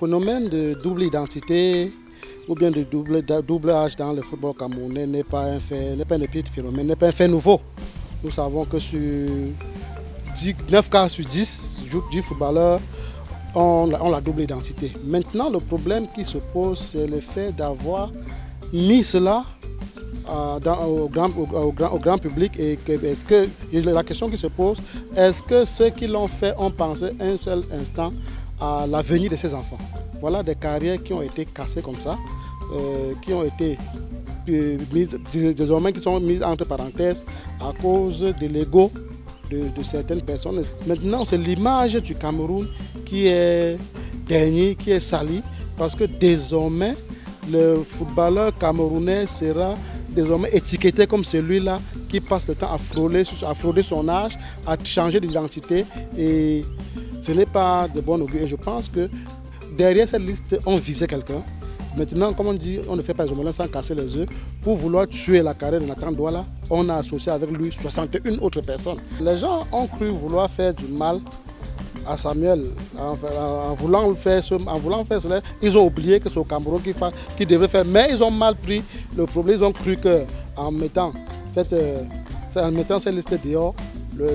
phénomène de double identité ou bien de double, doublage dans le football camerounais n'est pas un fait, n'est pas un phénomène, n'est pas un fait nouveau. Nous savons que sur 9 cas sur 10, 10 footballeurs ont, la double identité. Maintenant, le problème qui se pose, c'est le fait d'avoir mis cela euh, au, grand, au, grand, public et est-ce que la question qui se pose, est-ce que ceux qui l'ont fait ont pensé un seul instant à l'avenir de ces enfants Voilà des carrières qui ont été cassées comme ça, euh, qui ont été désormais qui sont mises entre parenthèses à cause de l'ego de, certaines personnes. Maintenant, c'est l'image du Cameroun qui est dernier, qui est salie, parce que désormais, le footballeur camerounais sera désormais étiqueté comme celui-là qui passe le temps à frôler, à frauder son âge, à changer d'identité. Et ce n'est pas de bon augure. je pense que derrière cette liste, on visait quelqu'un. Maintenant, comme on dit, on ne fait pas les sans casser les œufs. Pour vouloir tuer la carrière de Nathan Douala, on a associé avec lui 61 autres personnes. Les gens ont cru vouloir faire du mal à Samuel en, voulant faire en voulant faire cela, ils ont oublié que c'est au Cameroun qui, qui devait faire. Mais ils ont mal pris le problème. Ils ont cru qu'en mettant, fait, euh, en mettant cette liste dehors,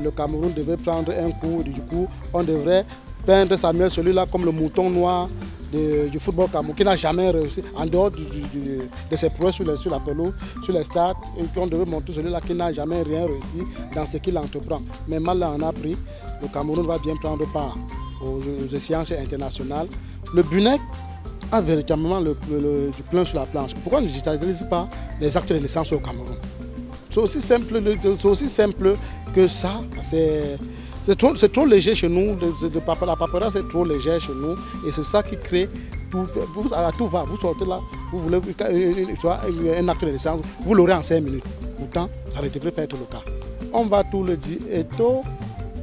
le, Cameroun devait prendre un coup. Du coup, on devrait peindre Samuel celui-là comme le mouton noir du football camerounais qui n'a jamais réussi, en dehors de ses prouesses sur, la pelouse, sur les stades, et qu'on devait montrer celui-là qui n'a jamais rien réussi dans ce qu'il entreprend. Mais mal en a pris, le Cameroun va bien prendre part aux, aux internationales. Le Bunec a véritablement le, du plein sur la planche. Pourquoi on ne digitalise pas les actes de naissance au Cameroun? C'est aussi simple, aussi simple que ça. C'est trop, trop, léger chez nous, la papera c'est trop léger chez nous et c'est ça qui crée tout, vous, tout va, vous sortez là, vous voulez un acte de naissance, vous l'aurez en 5 minutes. Pourtant, ça ne devrait pas être le cas. On va tout le dire, et tout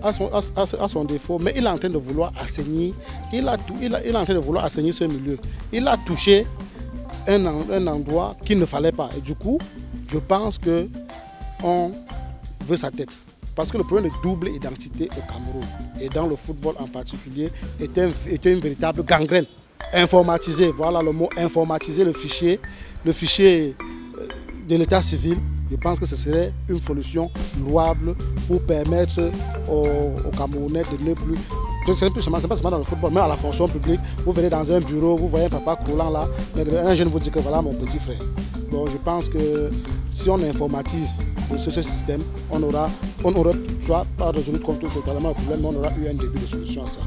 à son, défaut, mais il est en train de vouloir assainir, il, a, il, il est en train de vouloir assainir ce milieu. Il a touché un, un endroit qu'il ne fallait pas. Et du coup, je pense que on veut sa tête. Parce que le problème de double identité au Cameroun, et dans le football en particulier, était, une véritable gangrène. Informatiser, voilà le mot, informatiser le fichier, le fichier euh, de l'état civil, je pense que ce serait une solution louable pour permettre aux, Camerounais de ne plus ce n'est pas seulement dans le football, mais à la fonction publique. Vous venez dans un bureau, vous voyez un papa croulant là, un jeune vous dit que voilà mon petit frère. Donc je pense que si on informatise ce, système, on aura, on aura soit pas résolu totalement le problème, mais on aura eu un début de solution à ça.